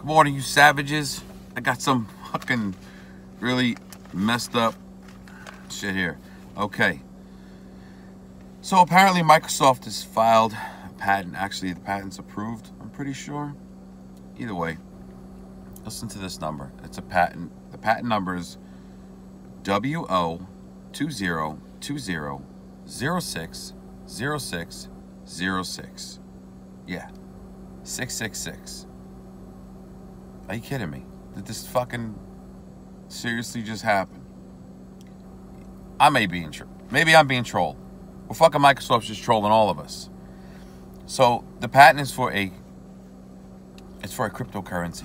Good morning, you savages. I got some fucking really messed up shit here. Okay. So apparently Microsoft has filed a patent. Actually, the patent's approved, I'm pretty sure. Either way, listen to this number. It's a patent. The patent number is WO2020060606. Yeah. 666. Are you kidding me? Did this fucking seriously just happen? I may be in trouble. maybe I'm being trolled. Well, fucking Microsoft's just trolling all of us. So the patent is for a it's for a cryptocurrency.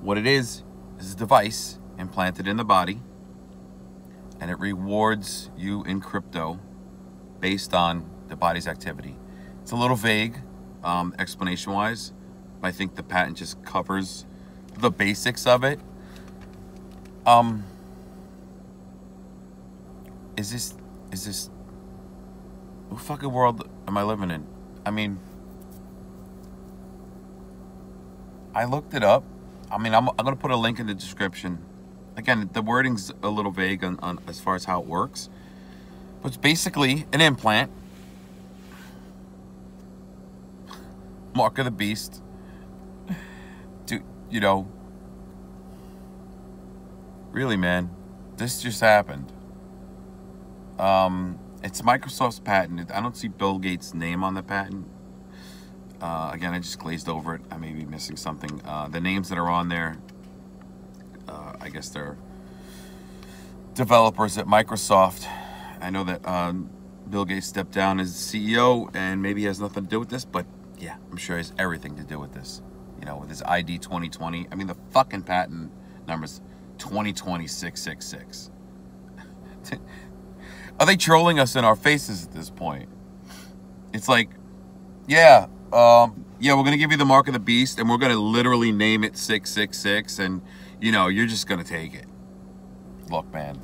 What it is is a device implanted in the body, and it rewards you in crypto based on the body's activity. It's a little vague, um, explanation-wise. I think the patent just covers the basics of it. Um, is this is this what fucking world am I living in? I mean, I looked it up. I mean, I'm, I'm gonna put a link in the description. Again, the wording's a little vague on, on as far as how it works, but it's basically an implant. Mark of the beast you know, really, man, this just happened. Um, it's Microsoft's patent. I don't see Bill Gates' name on the patent. Uh, again, I just glazed over it. I may be missing something. Uh, the names that are on there, uh, I guess they're developers at Microsoft. I know that um, Bill Gates stepped down as CEO and maybe has nothing to do with this, but yeah, I'm sure he has everything to do with this you know, with his ID 2020. I mean, the fucking patent number's 2020-666. Are they trolling us in our faces at this point? It's like, yeah, um, yeah, we're gonna give you the mark of the beast, and we're gonna literally name it 666, and you know, you're just gonna take it. Look, man.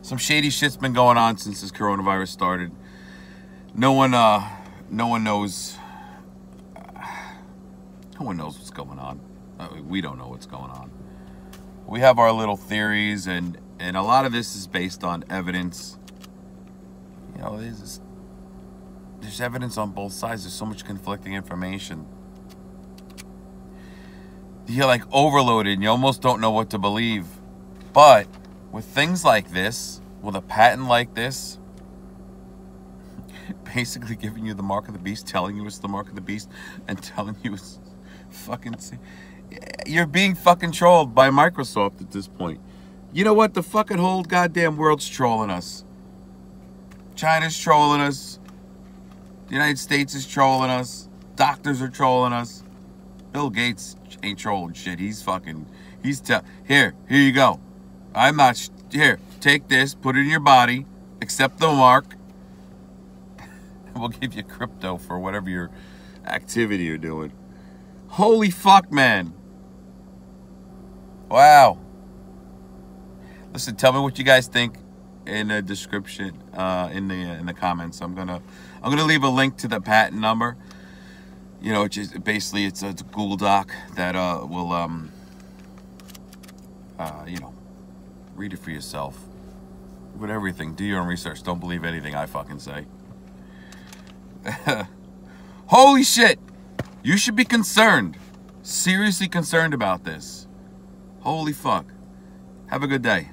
Some shady shit's been going on since this coronavirus started. No one, uh, no one knows no one knows what's going on. We don't know what's going on. We have our little theories, and and a lot of this is based on evidence. You know, there's there's evidence on both sides. There's so much conflicting information. You're like overloaded, and you almost don't know what to believe. But with things like this, with a patent like this, basically giving you the mark of the beast, telling you it's the mark of the beast, and telling you it's fucking you're being fucking trolled by Microsoft at this point. You know what? The fucking whole goddamn world's trolling us. China's trolling us. The United States is trolling us. Doctors are trolling us. Bill Gates ain't trolling shit. He's fucking. He's tell. Here, here you go. I'm not. here, take this. Put it in your body. Accept the mark. we'll give you crypto for whatever your activity you're doing. Holy fuck, man. Wow. Listen, tell me what you guys think in the description, uh, in the in the comments. I'm gonna I'm gonna leave a link to the patent number. You know, just basically it's a, it's a Google Doc that uh, will um, uh, you know read it for yourself. With everything, do your own research. Don't believe anything I fucking say. Holy shit! You should be concerned. Seriously concerned about this. Holy fuck. Have a good day.